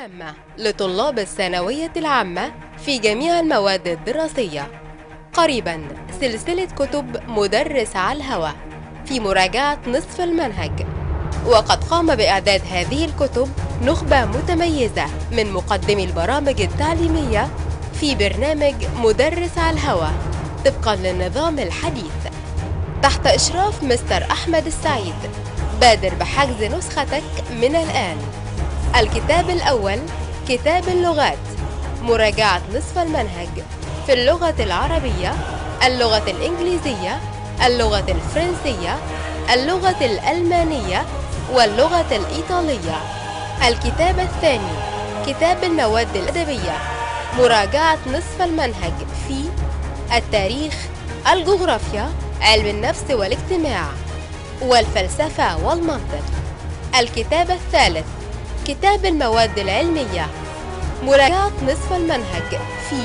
هامة لطلاب الثانوية العامة في جميع المواد الدراسية. قريبا سلسلة كتب مدرس على الهوى في مراجعة نصف المنهج. وقد قام بإعداد هذه الكتب نخبة متميزة من مقدمي البرامج التعليمية في برنامج مدرس على الهوى طبقا للنظام الحديث. تحت إشراف مستر أحمد السعيد بادر بحجز نسختك من الآن. الكتاب الأول كتاب اللغات مراجعة نصف المنهج في اللغة العربية اللغة الإنجليزية اللغة الفرنسية اللغة الألمانية واللغة الإيطالية. الكتاب الثاني كتاب المواد الأدبية مراجعة نصف المنهج في التاريخ الجغرافيا علم النفس والاجتماع والفلسفة والمنطق. الكتاب الثالث كتاب المواد العلمية. مراجعة نصف المنهج في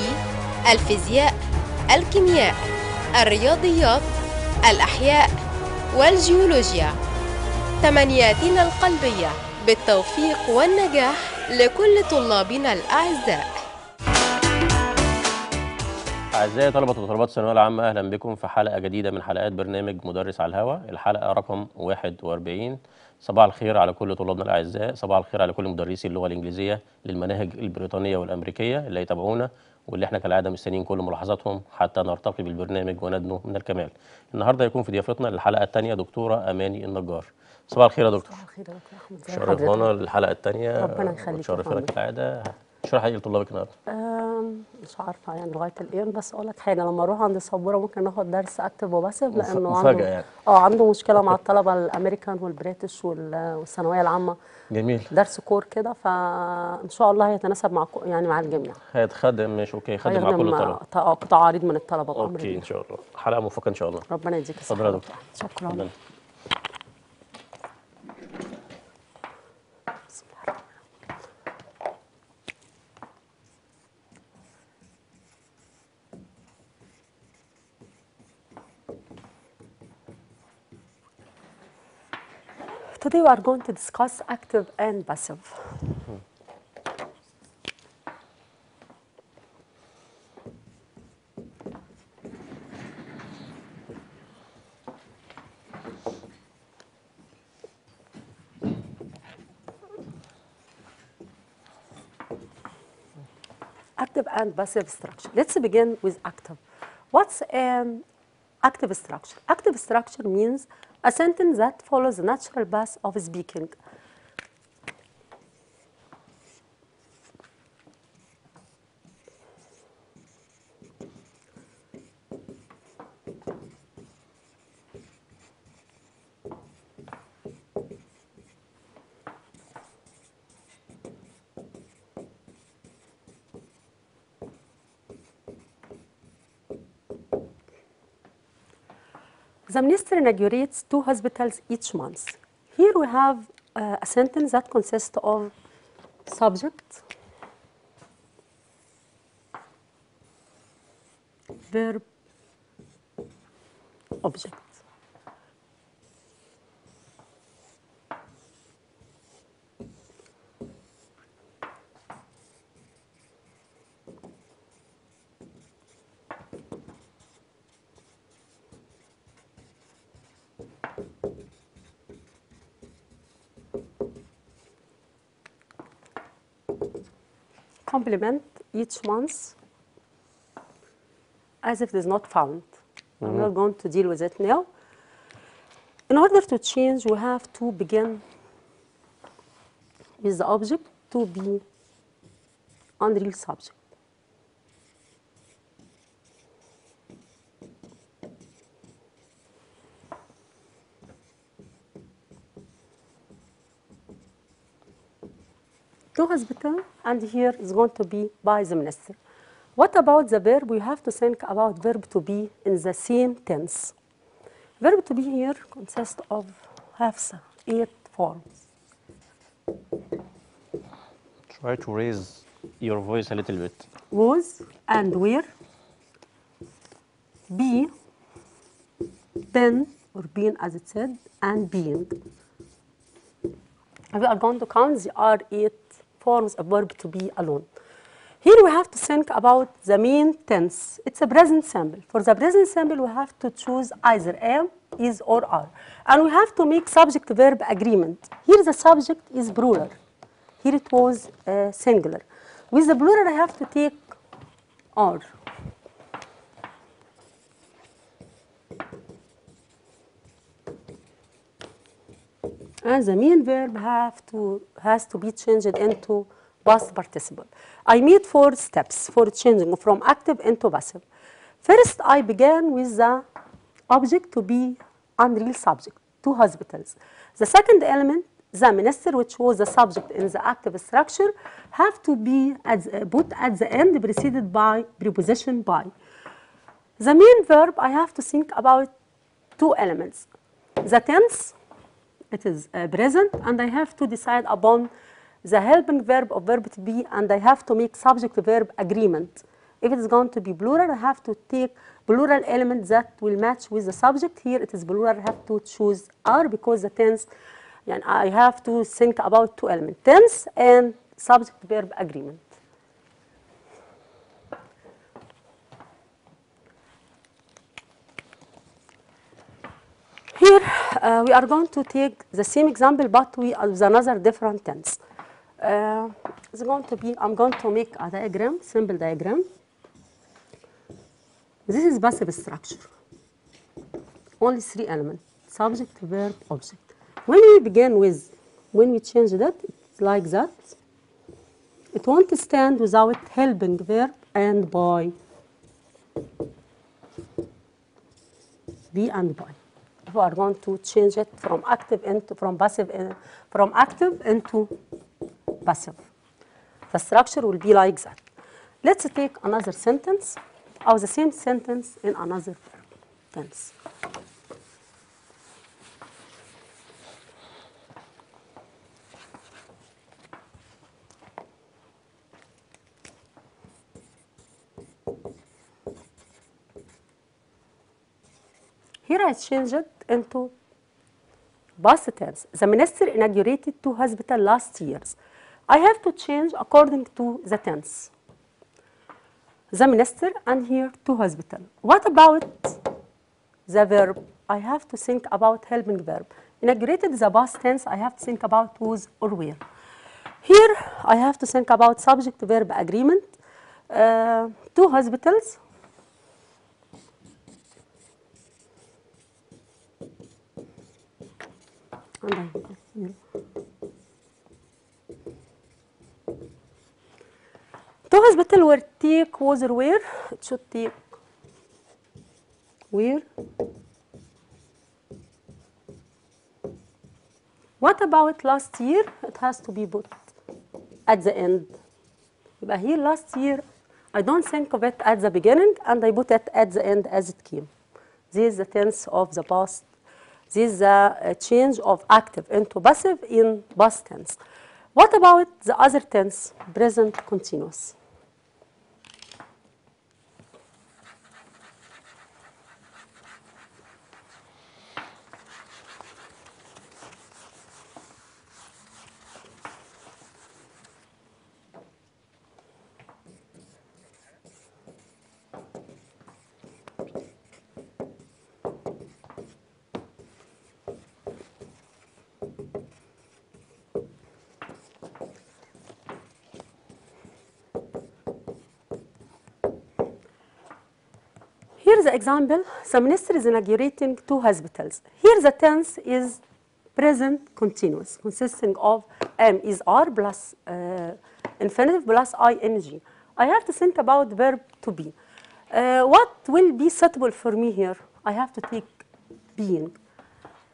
الفيزياء الكيمياء الرياضيات الأحياء والجيولوجيا. تمنياتنا القلبية بالتوفيق والنجاح لكل طلابنا الأعزاء. أعزائي طلبة وطلبات الثانوية العامة أهلا بكم في حلقة جديدة من حلقات برنامج مدرس على الهواء الحلقة رقم 41 صباح الخير على كل طلابنا الأعزاء. صباح الخير على كل مدرسي اللغة الإنجليزية للمناهج البريطانية والأمريكية اللي يتابعونا واللي إحنا كالعادة مستنيين كل ملاحظاتهم حتى نرتقي بالبرنامج وندنو من الكمال. النهاردة يكون في ضيافتنا للحلقة الثانية دكتورة أماني النجار. صباح الخير يا دكتور. صباح الخير يا دكتور أحمد. حضرتك؟ الحلقة الثانية. ربنا يخليك شرفنا. كالعادة. اشرح إيه لطلابك النهارده؟ آم، مش عارفة يعني لغاية الآن بس أقول لك حاجة لما أروح عند السبوره ممكن ناخد درس أكتف وباسف لأنه مفاجأة عنده يعني. آه عنده مشكلة مع الطلبة الأمريكان والبريتش وال- والثانوية العامة. جميل. درس كور كده فإن شاء الله هيتناسب مع يعني مع الجميع هيتخدم ماشي أوكي يخدم مع كل ط- آه، قطاع عريض من الطلبة أوكي إن شاء الله. حلقة موفقة إن شاء الله. ربنا يديك الصحة. دكتور شكرا. Today we are going to discuss active and passive. active and passive structure. Let's begin with active. What's an active structure? Active structure means a sentence that follows the natural path of speaking. The minister inaugurates two hospitals each month. Here we have uh, a sentence that consists of subject, verb, object. Complement each month as if it is not found. I'm mm-hmm. not going to deal with it now. In order to change, we have to begin with the object to be unreal subject. To hospital and here is going to be by the minister. What about the verb? We have to think about verb to be in the same tense. Verb to be here consists of have s- eight forms. Try to raise your voice a little bit. Was and where, be, been or been as it said, and being. We are going to count, the are eight forms a verb to be alone. Here we have to think about the main tense. It's a present simple. For the present simple, we have to choose either am, is, or are. And we have to make subject-verb agreement. Here the subject is plural. Here it was uh, singular. With the plural, I have to take are. And the main verb have to, has to be changed into past participle. I made four steps for changing from active into passive. First, I began with the object to be unreal subject, two hospitals. The second element, the minister, which was the subject in the active structure, have to be at put at the end preceded by preposition by. The main verb, I have to think about two elements. The tense, it is uh, present, and I have to decide upon the helping verb of verb to be, and I have to make subject-verb agreement. If it is going to be plural, I have to take plural element that will match with the subject. Here it is plural, I have to choose are because the tense, and I have to think about two elements, tense and subject-verb agreement. Here uh, we are going to take the same example, but we with another different tense. Uh, it's going to be. I'm going to make a diagram, simple diagram. This is passive structure. Only three elements: subject, verb, object. When we begin with, when we change that, it's like that. It won't stand without helping verb and by. Be and by we are going to change it from active into from passive in, from active into passive. The structure will be like that. Let's take another sentence or the same sentence in another tense. I changed it into past tense. The minister inaugurated two hospitals last years. I have to change according to the tense. The minister and here two hospital. What about the verb? I have to think about helping verb. Inaugurated is a past tense. I have to think about whose or where. Here I have to think about subject verb agreement. Uh, two hospitals. And I, here. Two hospital were take was or where? It should take where? What about last year? It has to be put at the end. يبقى here last year I don't think of it at the beginning and I put it at the end as it came. This is the tense of the past. this is the uh, change of active into passive in past tense. What about the other tense, present continuous? Example. The minister is inaugurating two hospitals. Here the tense is present continuous, consisting of am is are plus uh, infinitive plus ing. I have to think about verb to be. Uh, what will be suitable for me here? I have to take being.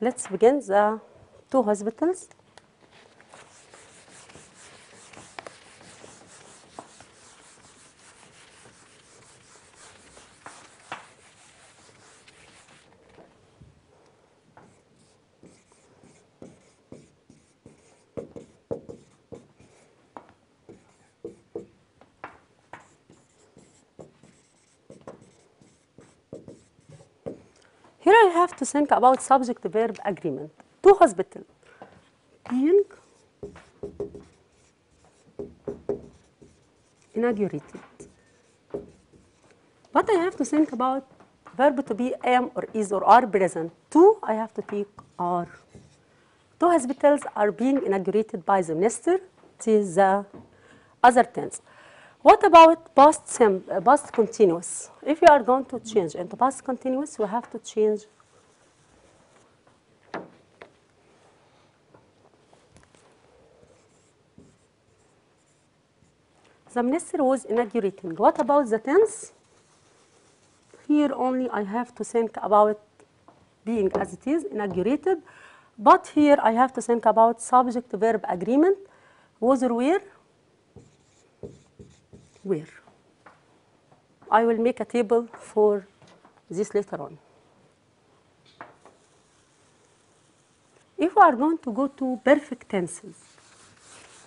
Let's begin the two hospitals. Here I have to think about subject-verb agreement. Two hospital. Being inaugurated. But I have to think about verb to be am or is or are present. Two, I have to take are. Two hospitals are being inaugurated by the minister. It is the other tense. What about past, uh, past continuous? If you are going to change into past continuous, we have to change The minister was inaugurating. What about the tense? Here only I have to think about being as it is, inaugurated. But here I have to think about subject verb agreement. Was or where? Where? I will make a table for this later on. If we are going to go to perfect tenses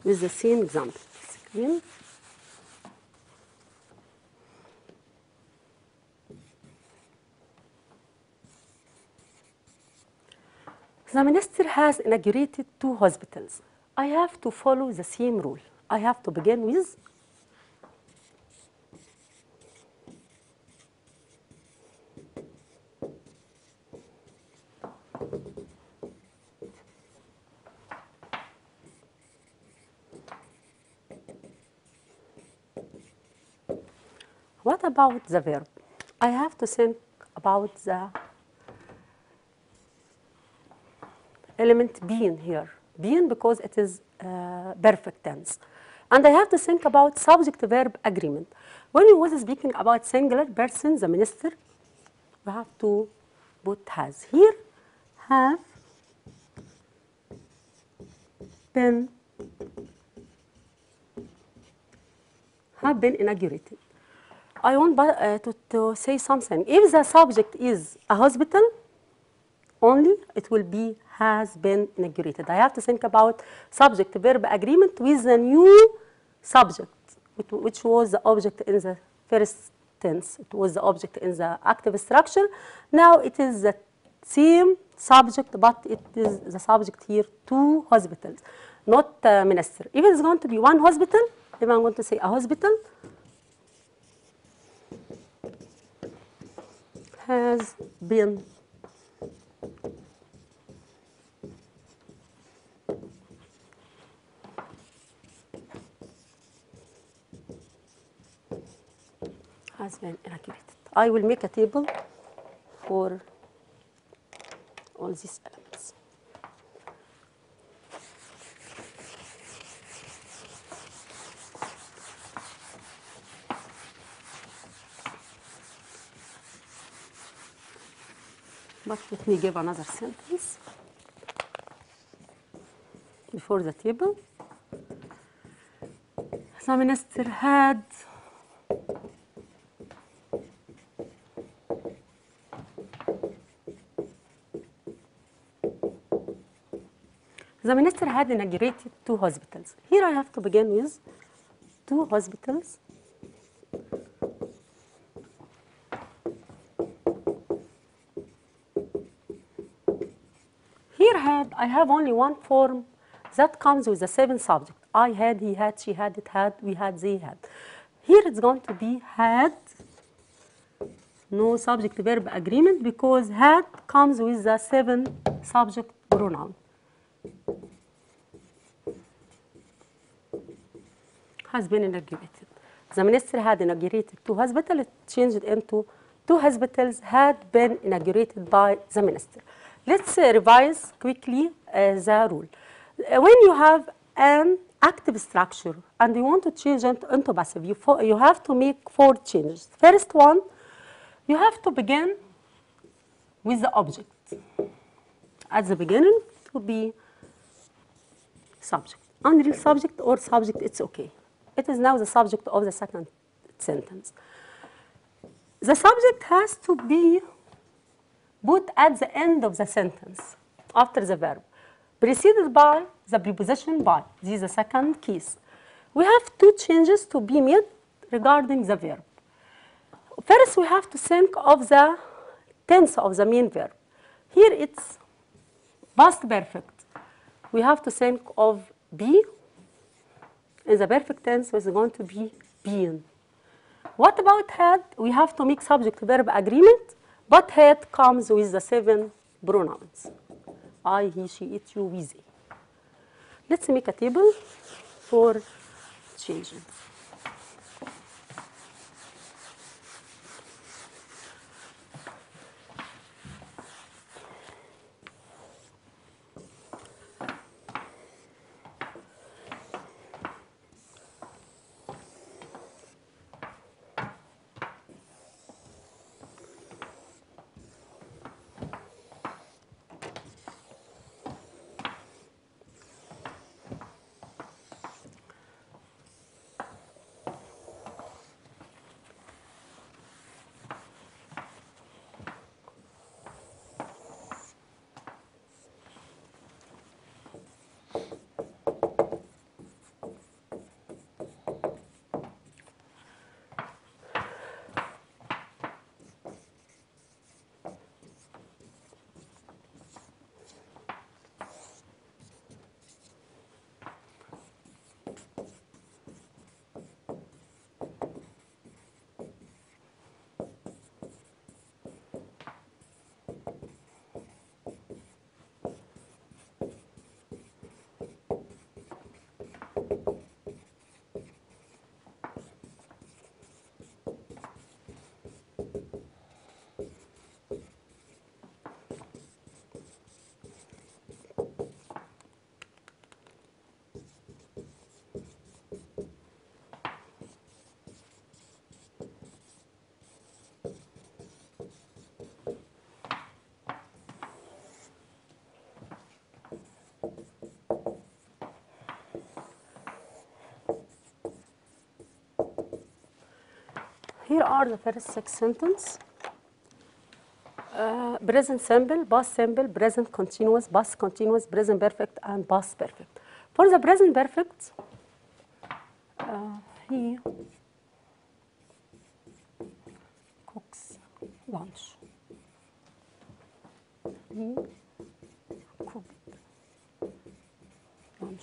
with the same example, The minister has inaugurated two hospitals. I have to follow the same rule. I have to begin with What about the verb? I have to think about the element being here. Being because it is uh, perfect tense. And I have to think about subject verb agreement. When we was speaking about singular person, the minister, we have to put has. Here, have been have been inaugurated. I want uh, to, to say something. If the subject is a hospital, it will be has been inaugurated. I have to think about subject verb agreement with the new subject, which, which was the object in the first tense. It was the object in the active structure. Now it is the same subject, but it is the subject here two hospitals, not uh, minister. If it's going to be one hospital, if I'm going to say a hospital, has been has been inaugurated. I will make a table for all these elements. But let me give another sentence before the table. The minister had The minister had inaugurated two hospitals. Here I have to begin with two hospitals. Here had I have only one form that comes with the seven subject. I had, he had, she had, it had, we had, they had. Here it's going to be had, no subject verb agreement because had comes with the seven subject pronoun. Has been inaugurated. The minister had inaugurated two hospitals, changed into two hospitals had been inaugurated by the minister. Let's uh, revise quickly uh, the rule. Uh, when you have an active structure and you want to change it into passive, you, you have to make four changes. First one, you have to begin with the object. At the beginning, to be subject. Unreal subject or subject, it's okay. It is now the subject of the second sentence. The subject has to be put at the end of the sentence after the verb, preceded by the preposition by. This is the second case. We have two changes to be made regarding the verb. First, we have to think of the tense of the main verb. Here it's past perfect. We have to think of be In the perfect tense, it's going to be been. What about had? We have to make subject-verb agreement, but had comes with the seven pronouns. I, he, she, it, you, we, they. Let's make a table for changing. Here are the first six sentences. Uh, present simple, past simple, present continuous, past continuous, present perfect, and past perfect. For the present perfect, uh, he cooks lunch. He cooked lunch.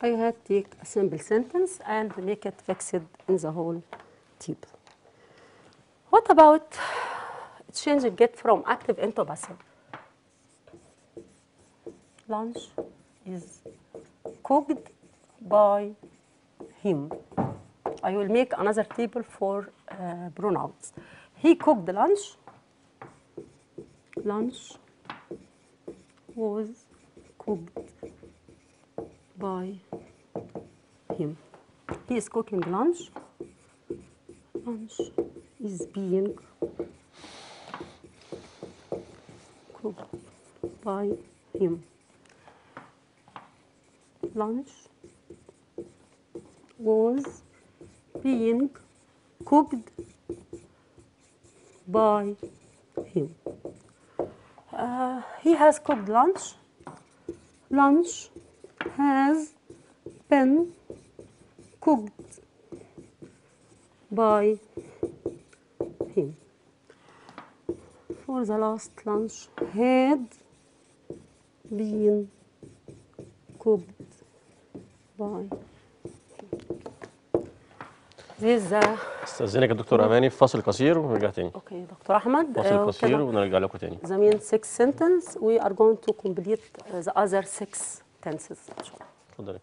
I had take a simple sentence and make it fixed in the whole table. What about changing get from active into passive? Lunch is cooked by him. I will make another table for uh, pronouns. He cooked the lunch. Lunch was cooked by. He is cooking lunch. Lunch is being cooked by him. Lunch was being cooked by him. Uh, he has cooked lunch. Lunch has been cooked by him. For the last lunch had been cooked by the استاذنك يا دكتور اماني في فاصل قصير ونرجع تاني okay دكتور احمد فاصل آه، قصير ونرجع لكم تاني the main six sentence we are going to complete uh, the other six tenses إن شاء الله. اتفضلي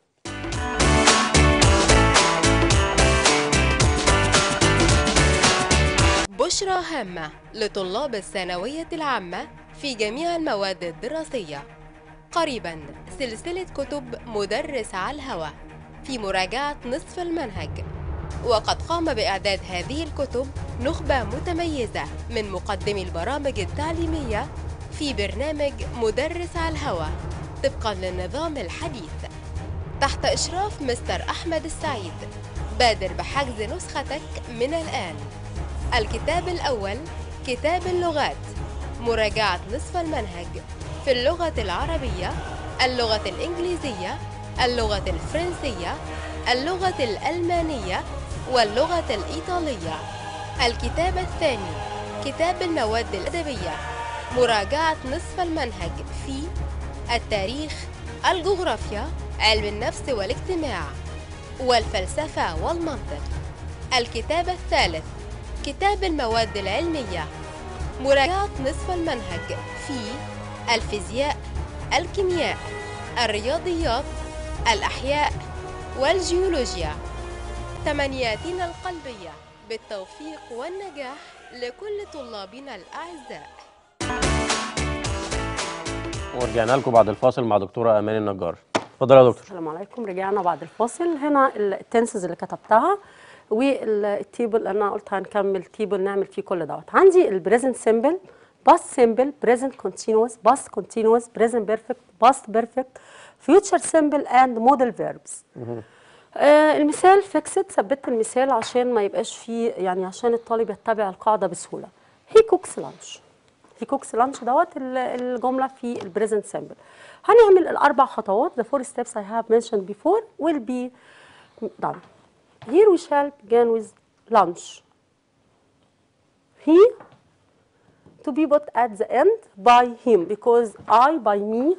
بشرى هامة لطلاب الثانوية العامة في جميع المواد الدراسية. قريبا سلسلة كتب مدرس على الهوى في مراجعة نصف المنهج. وقد قام بإعداد هذه الكتب نخبة متميزة من مقدمي البرامج التعليمية في برنامج مدرس على الهوى طبقا للنظام الحديث. تحت إشراف مستر أحمد السعيد بادر بحجز نسختك من الآن. الكتاب الأول كتاب اللغات مراجعة نصف المنهج في اللغة العربية اللغة الإنجليزية اللغة الفرنسية اللغة الألمانية واللغة الإيطالية. الكتاب الثاني كتاب المواد الأدبية مراجعة نصف المنهج في التاريخ الجغرافيا علم النفس والاجتماع والفلسفة والمنطق. الكتاب الثالث كتاب المواد العلمية. مراجعة نصف المنهج في الفيزياء الكيمياء الرياضيات الأحياء والجيولوجيا. تمنياتنا القلبية بالتوفيق والنجاح لكل طلابنا الأعزاء. ورجعنا لكم بعد الفاصل مع دكتورة أمان النجار. اتفضل يا دكتور. السلام عليكم. رجعنا بعد الفاصل. هنا التنسز اللي كتبتها. والتيبل اللي أنا قلت هنكمل تيبل نعمل فيه كل دوت. عندي البريزنت سيمبل باست سيمبل بريزنت كونتينوس باست كونتينوس بريزنت بيرفكت باست بيرفكت فيوتشر سيمبل اند موديل فيربس آه المثال فيكسد ثبت المثال عشان ما يبقاش فيه يعني عشان الطالب يتبع القاعدة بسهولة. هي كوكس لانش هي كوكس لانش دوت ال- الجملة في البريزنت سيمبل هنعمل الأربع خطوات. The four steps I have mentioned before will be done. Here we shall begin with lunch. He to be put at the end by him because I by me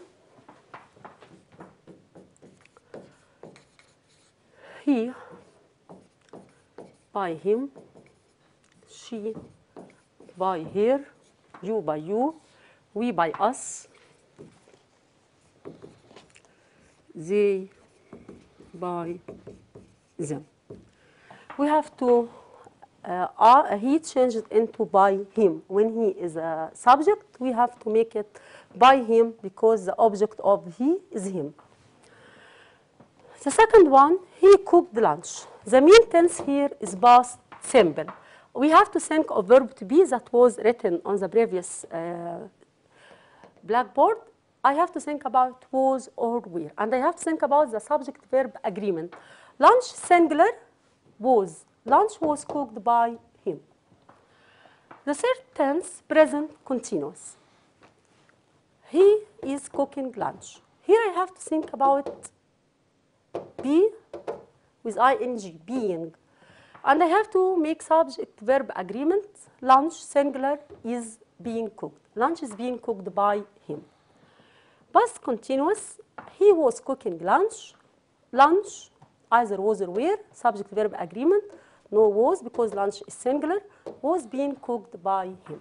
he by him she by her you by you we by us they by them we have to uh, uh, he changed into by him when he is a subject we have to make it by him because the object of he is him the second one, he cooked lunch. The main tense here is past simple. We have to think of verb to be that was written on the previous uh, blackboard. I have to think about was or were. And I have to think about the subject-verb agreement. Lunch singular was. Lunch was cooked by him. The third tense, present continuous. He is cooking lunch. Here I have to think about be with ing, being. And I have to make subject verb agreement. Lunch, singular, is being cooked. Lunch is being cooked by him. Past continuous, he was cooking lunch. Lunch, either was or were, subject verb agreement. No was because lunch is singular, was being cooked by him.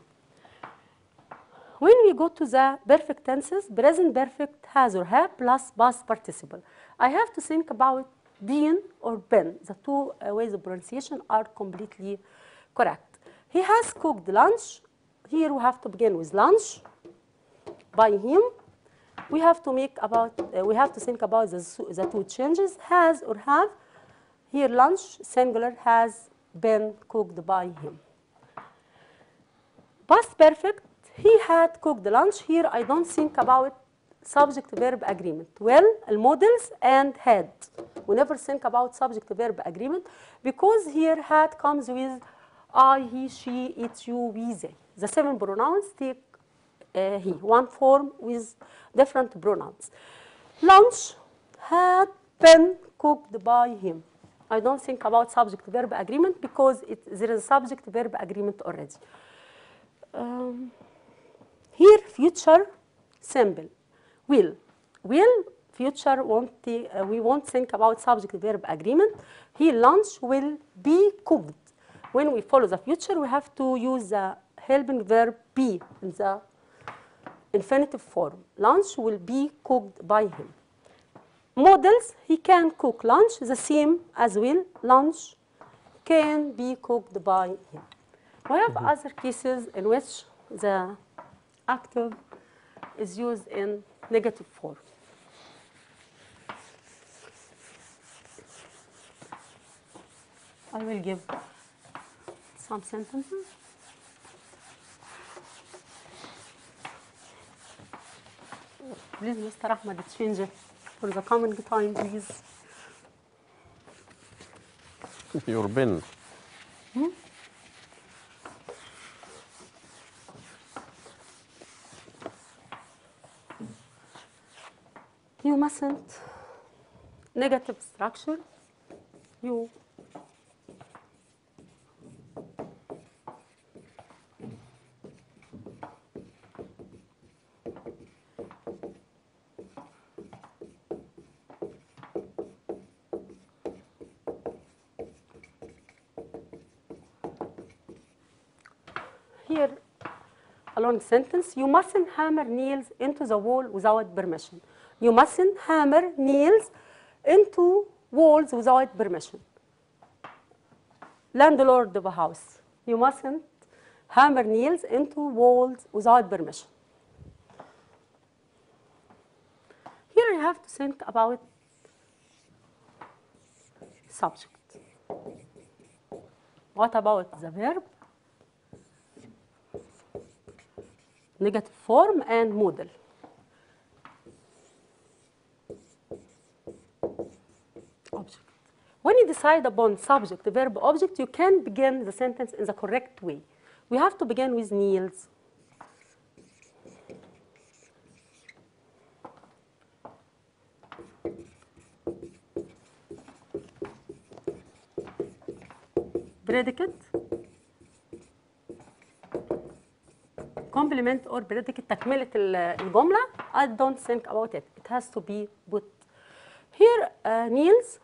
When we go to the perfect tenses, present perfect has or have plus past participle. I have to think about been or been. The two uh, ways of pronunciation are completely correct. He has cooked lunch. Here we have to begin with lunch by him. We have to make about, uh, we have to think about the, the two changes, has or have. Here lunch, singular, has been cooked by him. Past perfect, he had cooked lunch. Here I don't think about subject verb agreement. Well, models and had. We never think about subject verb agreement because here had comes with I, he, she, it, you, we, they. The seven pronouns take uh, he, one form with different pronouns. Lunch had been cooked by him. I don't think about subject verb agreement because it, there is a subject verb agreement already. Um, here, future simple. Will. Will, future, won't uh, we won't think about subject verb agreement. Here, lunch will be cooked. When we follow the future, we have to use the helping verb be in the infinitive form. Lunch will be cooked by him. Models, he can cook lunch the same as will. Lunch can be cooked by him. We have mm-hmm. other cases in which the active is used in negative form. I will give some sentences. Please, Mr. Ahmed, change it for the coming time, please. your pen. Hmm? You mustn't negative structure. You here a long sentence. You mustn't hammer nails into the wall without permission. You mustn't hammer nails into walls without permission. Landlord of a house. You mustn't hammer nails into walls without permission. Here you have to think about subject. What about the verb? Negative form and modal. Object. When you decide upon subject, the verb, object, you can begin the sentence in the correct way. We have to begin with Niels. Predicate. complement or predicate تكملة ال- الجملة I don't think about it it has to be put here uh, Niels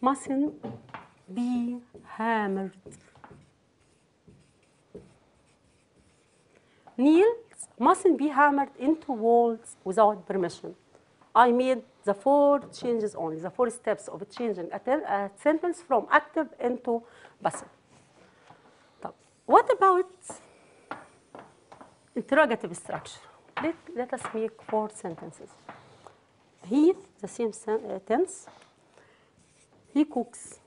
mustn't be hammered Niels mustn't be hammered into walls without permission I made the four changes only, the four steps of changing a, a sentence from active into passive. what about interrogative structure? Let, let us make four sentences. He, the same sen- uh, tense, he cooks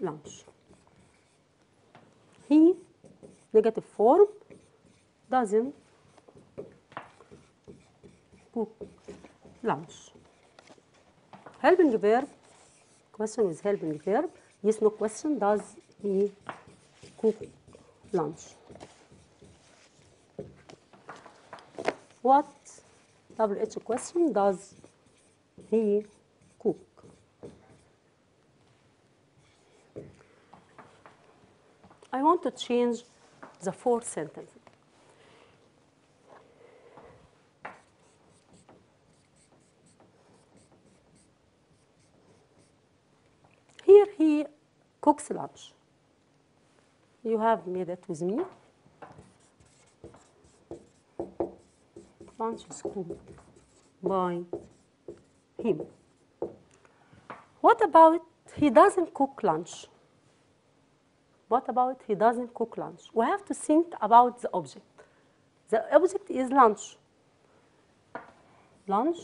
lunch. He, negative form, doesn't lunch. Helping verb, question with helping verb. Yes, no question. Does he cook lunch? What, double H question, does he cook? I want to change the fourth sentence. Here he cooks lunch. You have made it with me. Lunch is cooked by him. What about he doesn't cook lunch? What about he doesn't cook lunch? We have to think about the object. The object is lunch. Lunch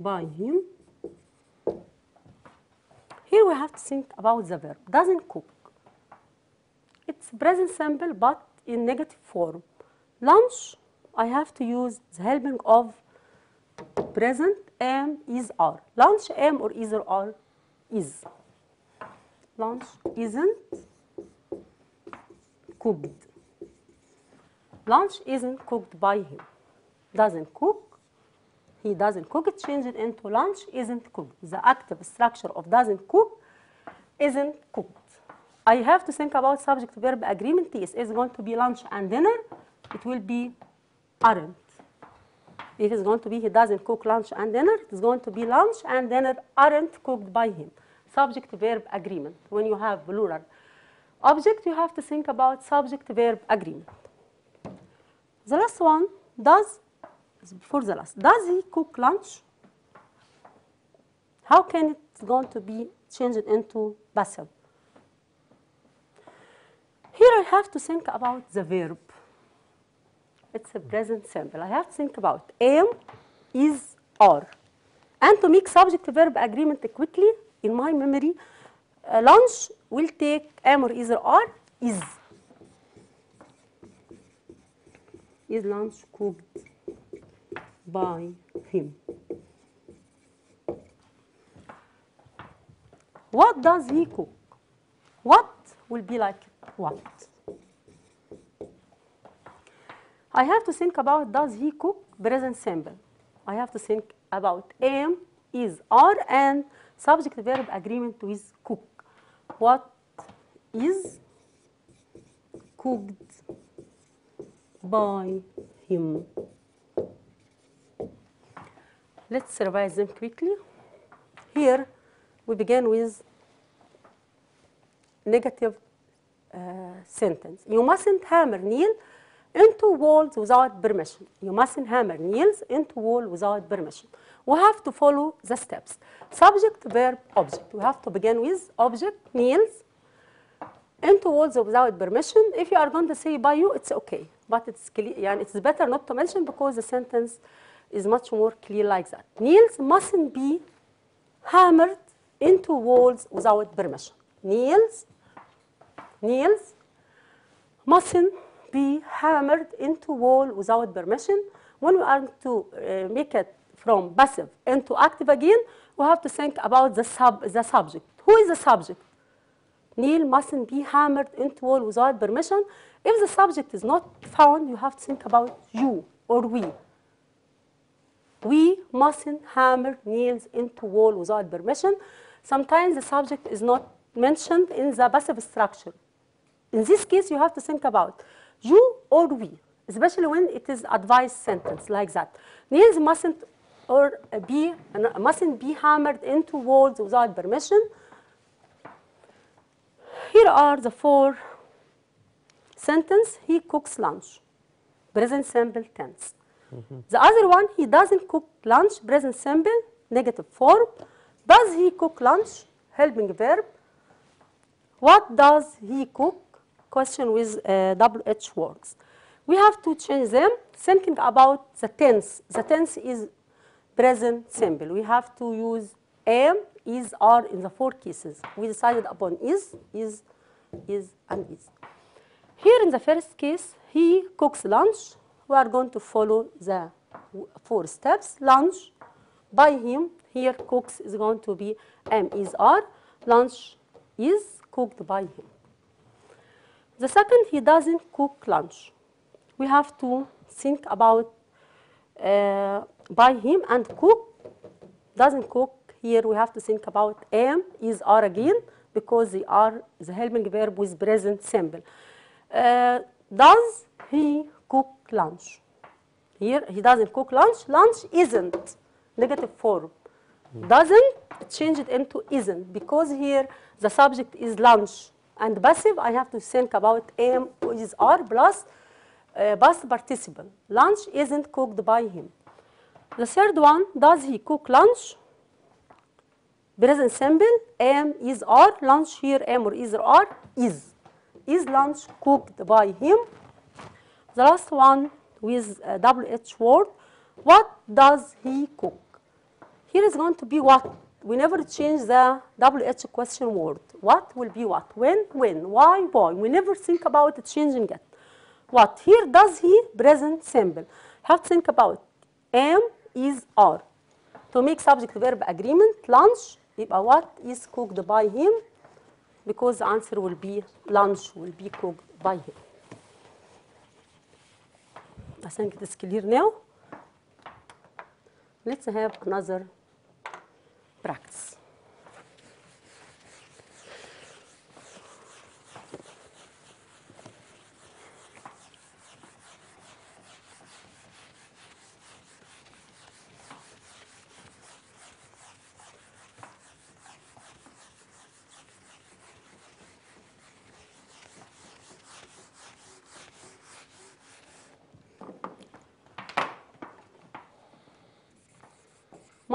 by him. Here we have to think about the verb. Doesn't cook. It's present simple but in negative form. Lunch, I have to use the helping of present am, is, are. Lunch am or is or are is. Lunch isn't cooked. Lunch isn't cooked by him. Doesn't cook. He doesn't cook change it into lunch isn't cooked. The active structure of doesn't cook isn't cooked. I have to think about subject verb agreement. Yes, is going to be lunch and dinner. It will be aren't. If it's going to be he doesn't cook lunch and dinner, it is going to be lunch and dinner aren't cooked by him. Subject verb agreement. When you have plural object, you have to think about subject verb agreement. The last one, does, before the last, does he cook lunch? How can it going to be changed into passive? Here I have to think about the verb. It's a present simple. I have to think about am, is, are. And to make subject verb agreement quickly in my memory, uh, lunch will take am or is or are, is. is lunch cooked by him? What does he cook? What will be like what? I have to think about does he cook present simple. I have to think about am, is, are, and subject verb agreement with cook. What is cooked by him? Let's revise them quickly. Here we began with negative uh, sentence. You mustn't hammer nails into walls without permission. You mustn't hammer nails into wall without permission. We have to follow the steps. Subject, verb, object. We have to begin with object, nails, into walls without permission. If you are going to say by you, it's okay. But it's, clear, yeah, it's better not to mention because the sentence is much more clear like that. Nails mustn't be hammered into walls without permission. Nails, nails mustn't be hammered into wall without permission. When we are to uh, make it from passive into active again, we have to think about the, sub, the subject. Who is the subject? Neil mustn't be hammered into wall without permission. If the subject is not found, you have to think about you or we. We mustn't hammer nails into wall without permission. Sometimes the subject is not mentioned in the passive structure. In this case, you have to think about you or we, especially when it is advice sentence like that. Nails mustn't or be mustn't be hammered into walls without permission. Here are the four sentences. He cooks lunch. Present simple tense. The other one, he doesn't cook lunch. Present simple negative form. Does he cook lunch? Helping verb. What does he cook? Question with uh, double H words. We have to change them thinking about the tense. The tense is present simple. We have to use am, is, are in the four cases. We decided upon is, is, is, and is. Here in the first case, he cooks lunch. We are going to follow the four steps. Lunch by him. Here cooks is going to be M is, are. Lunch is cooked by him. The second, he doesn't cook lunch. We have to think about uh, by him and cook. Doesn't cook. Here we have to think about am, is, are again because they are the helping verb with present simple. Uh, does he lunch? Here he doesn't cook lunch. Lunch isn't negative form. Doesn't change it into isn't because here the subject is lunch and passive. I have to think about am is are plus uh, past participle. Lunch isn't cooked by him. The third one, does he cook lunch? Present simple, am, is, are. Lunch here, am or is or is. Is lunch cooked by him? The last one with a double H word, what does he cook? Here is going to be what. We never change the double H question word. What will be what? When? When? Why? Why? We never think about changing it. What? Here does he present simple. Have to think about am, is, are. To make subject verb agreement, lunch, يبقى what is cooked by him because the answer will be lunch will be cooked by him. I think it is clear now. Let's have another practice.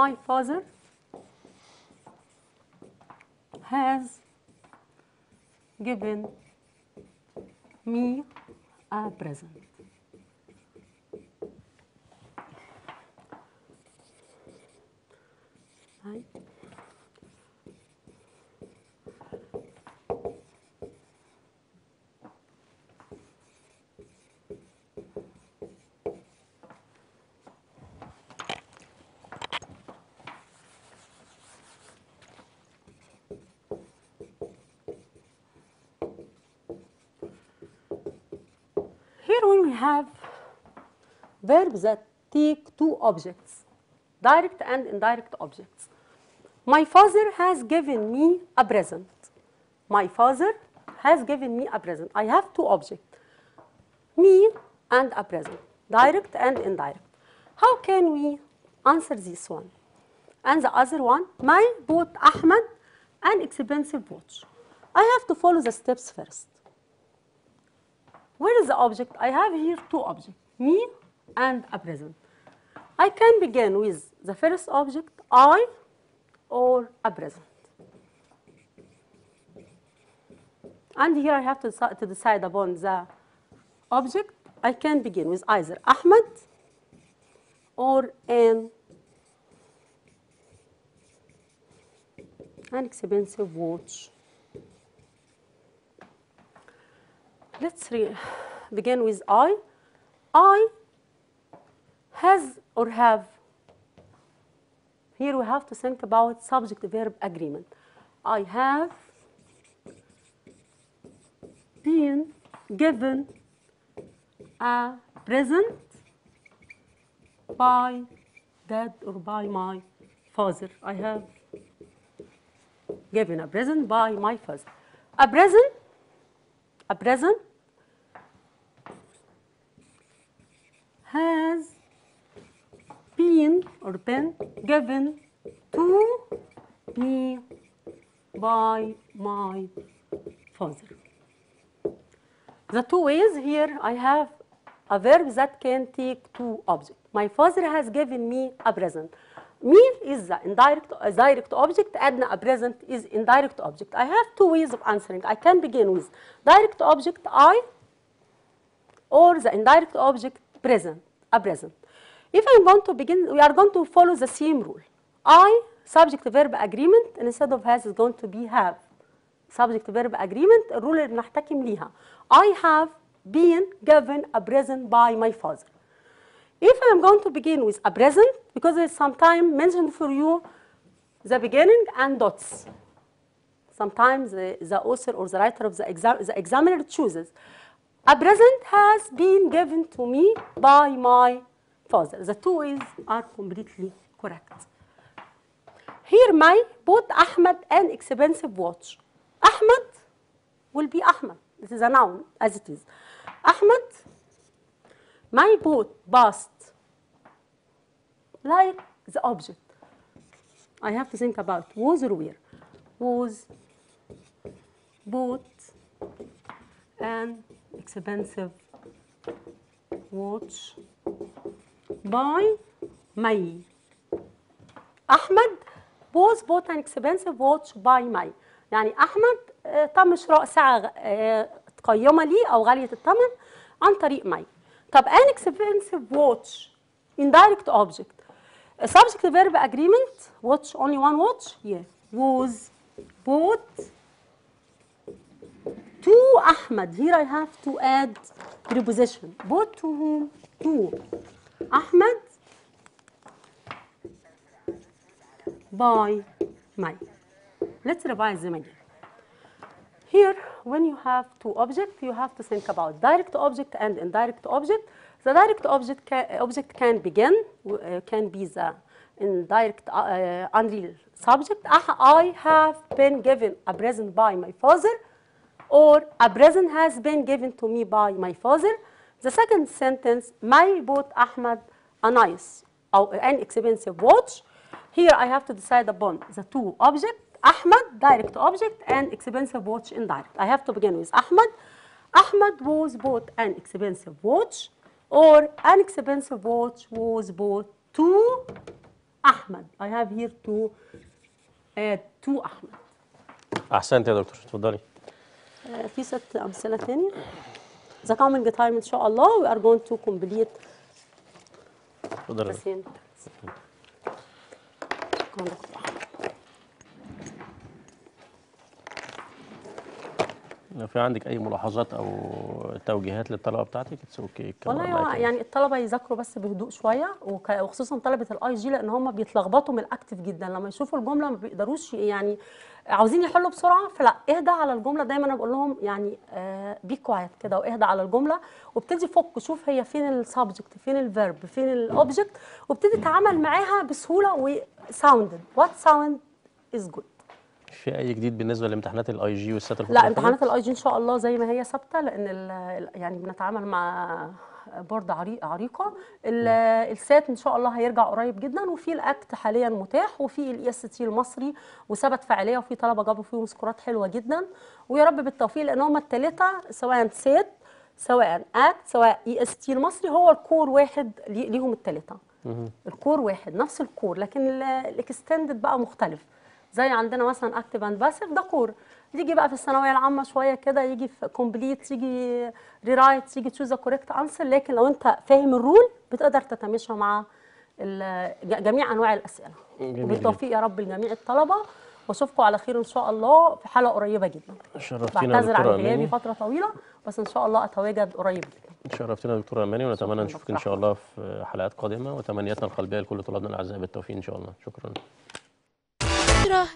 My father has given me a present. Right? Here when we have verbs that take two objects, direct and indirect objects. My father has given me a present. My father has given me a present. I have two objects, me and a present, direct and indirect. How can we answer this one? And the other one, May bought Ahmed an expensive watch. I have to follow the steps first. Where is the object? I have here two objects, me and a present. I can begin with the first object, I, or a present. And here I have to, to decide upon the object. I can begin with either Ahmed or an, an expensive watch. Let's begin with I. I has or have. Here we have to think about subject verb agreement. I have been given a present by dad or by my father. I have given a present by my father. A present, a present has been or been given to me by my father. The two ways here I have a verb that can take two objects. My father has given me a present. Me is the indirect a direct object and a present is indirect object. I have two ways of answering. I can begin with direct object I or the indirect object present, a present. If I'm going to begin, we are going to follow the same rule. I, subject verb agreement, instead of has is going to be have. Subject verb agreement, الرول اللي بنحتكم ليها. I have been given a present by my father. If I'm going to begin with a present, because it's sometime mentioned for you the beginning and dots. Sometimes the, the author or the writer of the, exam, the examiner chooses. A present has been given to me by my father. The two ways are completely correct. Here, May bought Ahmed an expensive watch. Ahmed will be Ahmed. This is a noun, as it is. Ahmed, May boat past, like the object. I have to think about was or where. Was bought an expensive watch by May. أحمد was bought an expensive watch by May. يعني أحمد آه، تم شراء ساعة آه، قيمة ليه أو غالية الثمن عن طريق مي. طب an expensive watch indirect object A subject verb agreement watch only one watch yeah was bought to Ahmed. Here I have to add preposition. Bought to whom? To Ahmed by May. Let's revise them again. Here, when you have two objects, you have to think about direct object and indirect object. The direct object can, object can begin, uh, can be the indirect uh, unreal subject. I have been given a present by my father, or a present has been given to me by my father. The second sentence, May bought Ahmed a nice or an expensive watch. Here I have to decide upon the two objects, Ahmed, direct object, and expensive watch indirect. I have to begin with Ahmed. Ahmed was bought an expensive watch or an expensive watch was bought to Ahmed. I have here to add to Ahmed. أحسنت doctor, في ست أمثلة تانية. The coming time إن شاء الله we are going to complete اتفضلي لو في عندك أي ملاحظات أو توجيهات للطلبة بتاعتك اتس أوكي والله هو يعني الطلبة يذاكروا بس بهدوء شوية وخصوصا طلبة الاي جي لأن هم بيتلخبطوا من الاكتف جدا. لما يشوفوا الجملة ما بيقدروش يعني عاوزين يحلوا بسرعة فلا اهدى على الجملة. دايما أنا بقول لهم يعني بي كوايت كده واهدى على الجملة وابتدي فك شوف هي فين السبجكت فين الفيرب فين الاوبجكت وابتدي تعامل معاها بسهولة وساوندد وات ساوند از جود في أي جديد بالنسبة لامتحانات الاي جي والسات لا امتحانات؟ الاي جي إن شاء الله زي ما هي ثابتة لأن يعني بنتعامل مع بورد عريق عريقة. ال- السات إن شاء الله هيرجع قريب جدا وفي الأكت حاليا متاح وفي الاي اس تي المصري وثبت فعاليه وفي طلبة جابوا فيهم سكورات حلوة جدا. ويا رب بالتوفيق لأن هم الثلاثه سواء سات سواء أكت سواء اي اس تي المصري هو الكور واحد لي- ليهم الثلاثه الكور واحد نفس الكور لكن الاكستندد بقى مختلف. زي عندنا مثلا اكتف اند باسف ده كور. يجي بقى في الثانوية العامة شوية كده يجي في كومبليت يجي ريرايت يجي تشوز كوريكت انسر لكن لو أنت فاهم الرول بتقدر تتماشى مع جميع أنواع الأسئلة. وبالتوفيق يا رب لجميع الطلبة. وأشوفكم على خير إن شاء الله في حلقة قريبة جدا. شرفتينا بعتذر عن غيابي فترة طويلة بس إن شاء الله أتواجد قريب جدا. شرفتينا يا دكتوره اماني ونتمنى نشوفك إن دكتور شاء الله في حلقات قادمة وتمنياتنا القلبية لكل طلابنا الأعزاء. بالتوفيق إن شاء الله. شكرا. بشرى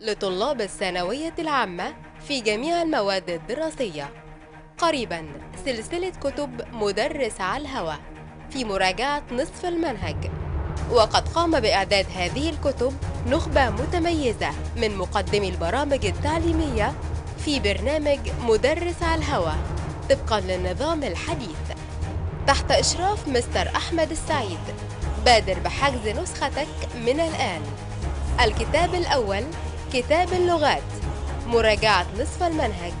لطلاب الثانوية العامة في جميع المواد الدراسية. قريبا سلسلة كتب مدرس على الهوى في مراجعة نصف المنهج. وقد قام بإعداد هذه الكتب نخبة متميزة من مقدمي البرامج التعليمية في برنامج مدرس على الهوى طبقا للنظام الحديث. تحت إشراف مستر أحمد السعيد بادر بحجز نسختك من الآن. الكتاب الأول كتاب اللغات مراجعة نصف المنهج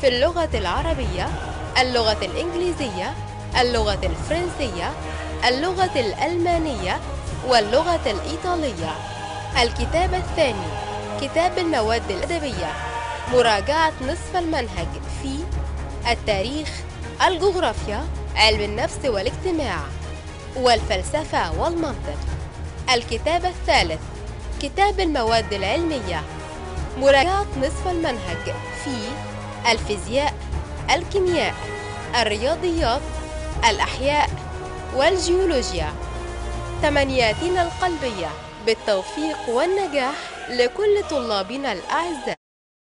في اللغة العربية اللغة الإنجليزية اللغة الفرنسية اللغة الألمانية واللغة الإيطالية. الكتاب الثاني كتاب المواد الأدبية مراجعة نصف المنهج في التاريخ الجغرافيا علم النفس والاجتماع والفلسفة والمنطق. الكتاب الثالث كتاب المواد العلمية. مراجعة نصف المنهج في الفيزياء الكيمياء الرياضيات الأحياء والجيولوجيا. تمنياتنا القلبية بالتوفيق والنجاح لكل طلابنا الأعزاء.